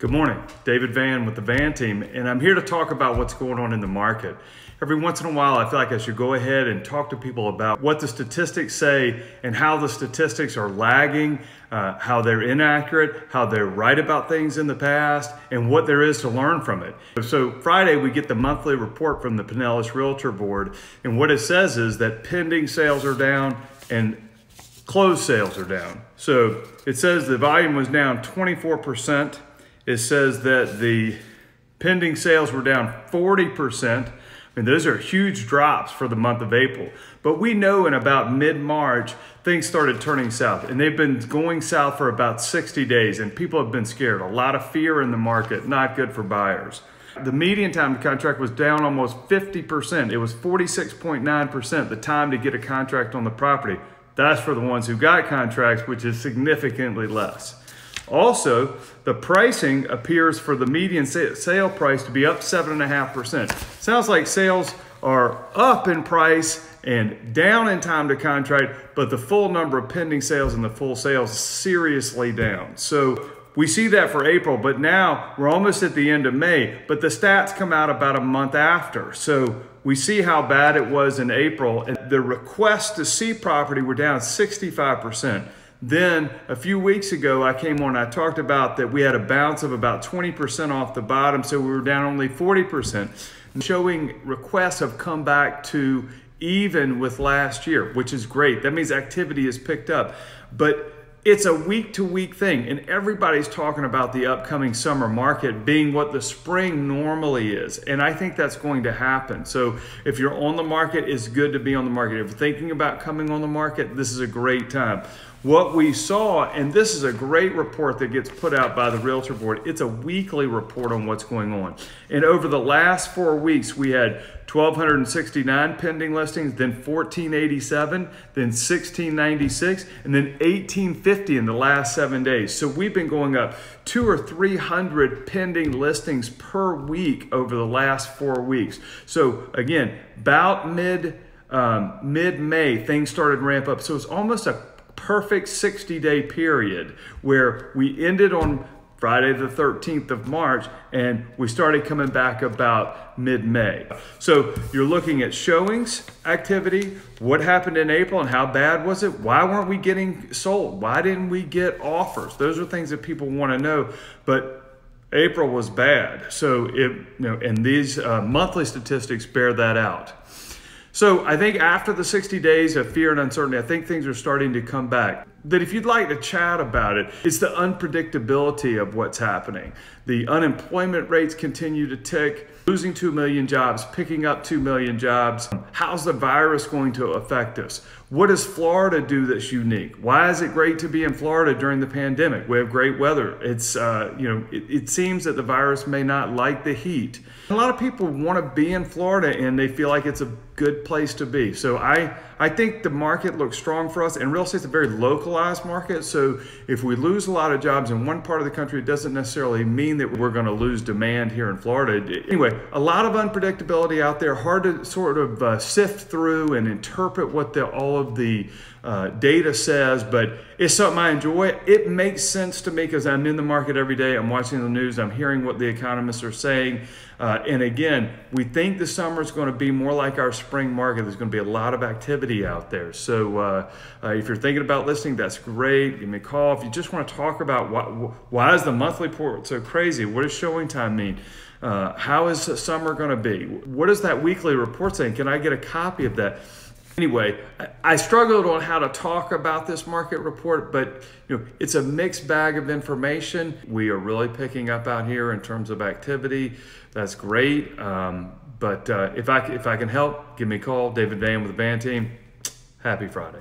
Good morning, David Vann with the Vann team, and I'm here to talk about what's going on in the market. Every once in a while, I feel like I should go ahead and talk to people about what the statistics say and how the statistics are lagging, uh, how they're inaccurate, how they're right about things in the past, and what there is to learn from it. So, Friday, we get the monthly report from the Pinellas Realtor Board, and what it says is that pending sales are down and closed sales are down. So, it says the volume was down 24% it says that the pending sales were down 40%. I mean, those are huge drops for the month of April. But we know in about mid-March, things started turning south. And they've been going south for about 60 days. And people have been scared. A lot of fear in the market, not good for buyers. The median time to contract was down almost 50%. It was 46.9% the time to get a contract on the property. That's for the ones who got contracts, which is significantly less. Also, the pricing appears for the median sale price to be up 7.5%. Sounds like sales are up in price and down in time to contract, but the full number of pending sales and the full sales seriously down. So we see that for April, but now we're almost at the end of May, but the stats come out about a month after. So we see how bad it was in April, and the requests to see property were down 65%. Then a few weeks ago, I came on, I talked about that we had a bounce of about 20% off the bottom, so we were down only 40%. Showing requests have come back to even with last year, which is great. That means activity has picked up. But it's a week to week thing, and everybody's talking about the upcoming summer market being what the spring normally is. And I think that's going to happen. So if you're on the market, it's good to be on the market. If you're thinking about coming on the market, this is a great time. What we saw, and this is a great report that gets put out by the Realtor Board, it's a weekly report on what's going on. And over the last four weeks, we had 1,269 pending listings, then 1,487, then 1,696, and then 1,850 in the last seven days. So we've been going up two or 300 pending listings per week over the last four weeks. So again, about mid um, mid-May, things started to ramp up. So it's almost a perfect 60 day period where we ended on Friday the 13th of March and we started coming back about mid-May. So you're looking at showings activity, what happened in April and how bad was it? Why weren't we getting sold? Why didn't we get offers? Those are things that people want to know, but April was bad. So it, you know, and these uh, monthly statistics bear that out. So I think after the 60 days of fear and uncertainty, I think things are starting to come back. That if you'd like to chat about it, it's the unpredictability of what's happening. The unemployment rates continue to tick, losing 2 million jobs, picking up 2 million jobs. How's the virus going to affect us? What does Florida do that's unique? Why is it great to be in Florida during the pandemic? We have great weather. It's, uh, you know, it, it seems that the virus may not like the heat. A lot of people want to be in Florida and they feel like it's a good place to be. So I, I think the market looks strong for us and real estate's a very localized market. So if we lose a lot of jobs in one part of the country, it doesn't necessarily mean that we're going to lose demand here in Florida. Anyway, a lot of unpredictability out there, hard to sort of uh, sift through and interpret what the, all of the uh, data says, but it's something I enjoy. It makes sense to me because I'm in the market every day. I'm watching the news. I'm hearing what the economists are saying. Uh, and again, we think the summer is going to be more like our spring market. There's going to be a lot of activity out there. So uh, uh, if you're thinking about listing, that's great. Give me a call. If you just want to talk about why, why is the monthly report so crazy? What does showing time mean? Uh, how is summer going to be? What is that weekly report saying? Can I get a copy of that? Anyway, I struggled on how to talk about this market report, but you know, it's a mixed bag of information. We are really picking up out here in terms of activity. That's great. Um, but uh, if I if I can help, give me a call. David Vann with the Vann Team. Happy Friday.